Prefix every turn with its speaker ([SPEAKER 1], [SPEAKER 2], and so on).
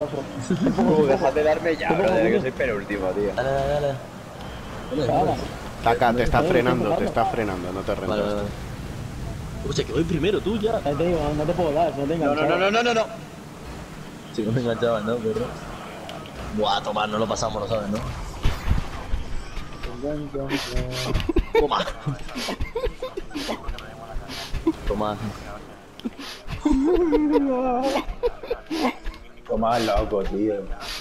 [SPEAKER 1] Uh, deja de darme ya, brother, que soy penúltimo, tío.
[SPEAKER 2] Dale, dale, dale. Dale, dale.
[SPEAKER 3] Taca, te está frenando, te está frenando, no te
[SPEAKER 2] Vale,
[SPEAKER 3] rentas.
[SPEAKER 2] vale, vale. Hostia, que voy primero, tú ya.
[SPEAKER 4] Te digo, no te puedo dar, no te
[SPEAKER 1] No, no, no, no, no, no, no.
[SPEAKER 2] Si no me enganchaban, ¿no? Pero... Buah, Tomás, no lo pasamos, lo sabes, ¿no? Toma. မား
[SPEAKER 5] လောက်တော့သေးရမှာ